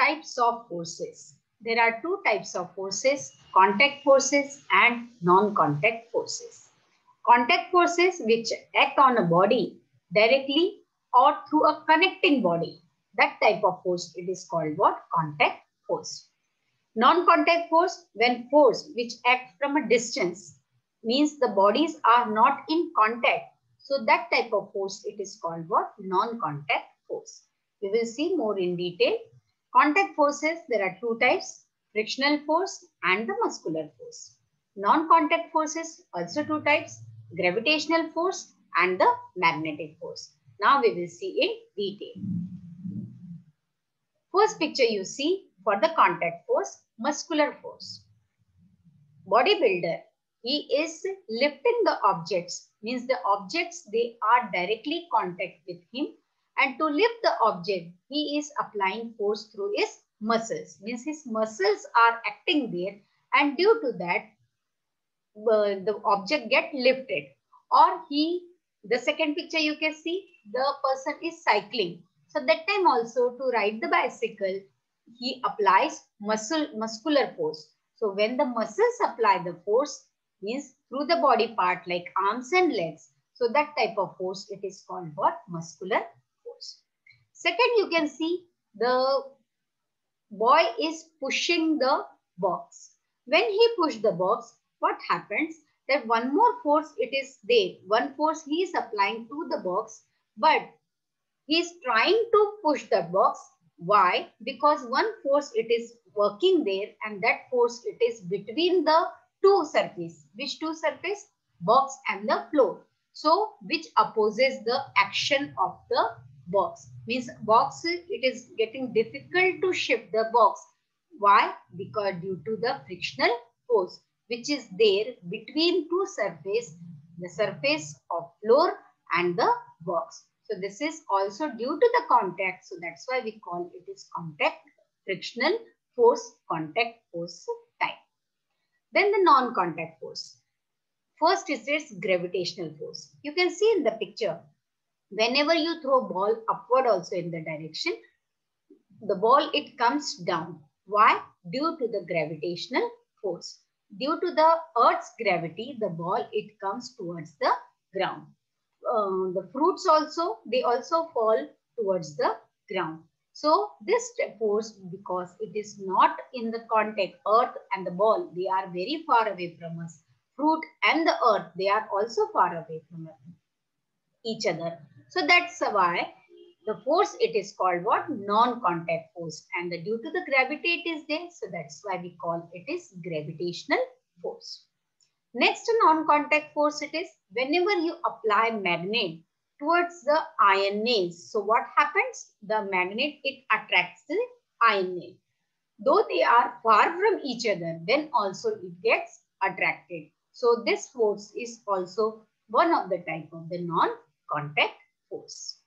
types of forces. There are two types of forces, contact forces and non-contact forces. Contact forces which act on a body directly or through a connecting body. That type of force, it is called what? Contact force. Non-contact force, when force which act from a distance, means the bodies are not in contact. So that type of force, it is called what? Non-contact force. We will see more in detail. Contact forces, there are two types, frictional force and the muscular force. Non-contact forces, also two types, gravitational force and the magnetic force. Now we will see in detail. First picture you see for the contact force, muscular force. Bodybuilder, he is lifting the objects, means the objects, they are directly contact with him. And to lift the object, he is applying force through his muscles, means his muscles are acting there. And due to that, uh, the object get lifted. Or he the second picture you can see the person is cycling. So that time also to ride the bicycle he applies muscle muscular force. So when the muscles apply the force means through the body part like arms and legs. So that type of force it is called what muscular second you can see the boy is pushing the box when he push the box what happens that one more force it is there. One force he is applying to the box, but he is trying to push the box. Why? Because one force it is working there and that force it is between the two surface. Which two surface? Box and the floor. So, which opposes the action of the box. Means box, it is getting difficult to shift the box. Why? Because due to the frictional force which is there between two surface, the surface of floor and the box. So this is also due to the contact. So that's why we call it is contact frictional force contact force type. Then the non-contact force. First is its gravitational force. You can see in the picture, whenever you throw ball upward also in the direction, the ball it comes down. Why? Due to the gravitational force due to the earth's gravity, the ball, it comes towards the ground. Uh, the fruits also, they also fall towards the ground. So this force, because it is not in the contact, earth and the ball, they are very far away from us. Fruit and the earth, they are also far away from each other. So that's why the force it is called what? Non-contact force. And the due to the gravity it is there. So that's why we call it is gravitational force. Next non-contact force it is. Whenever you apply magnet towards the iron nails so what happens? The magnet it attracts the iron nail though they are far from each other then also it gets attracted. So this force is also one of the type of the non-contact force